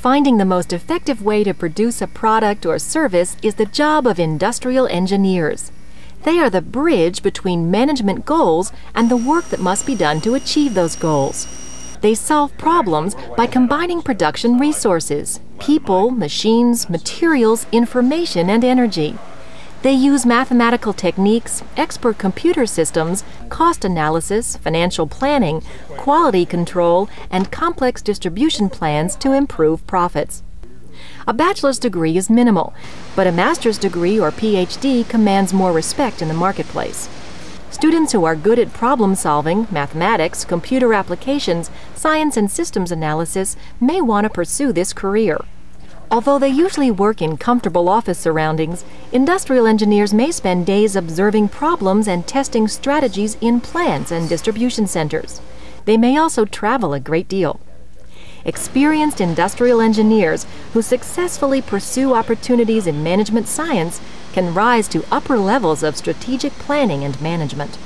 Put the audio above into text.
Finding the most effective way to produce a product or service is the job of industrial engineers. They are the bridge between management goals and the work that must be done to achieve those goals. They solve problems by combining production resources people, machines, materials, information, and energy. They use mathematical techniques, expert computer systems, cost analysis, financial planning, quality control, and complex distribution plans to improve profits. A bachelor's degree is minimal, but a master's degree or PhD commands more respect in the marketplace. Students who are good at problem solving, mathematics, computer applications, science and systems analysis may want to pursue this career. Although they usually work in comfortable office surroundings, industrial engineers may spend days observing problems and testing strategies in plants and distribution centers. They may also travel a great deal. Experienced industrial engineers who successfully pursue opportunities in management science can rise to upper levels of strategic planning and management.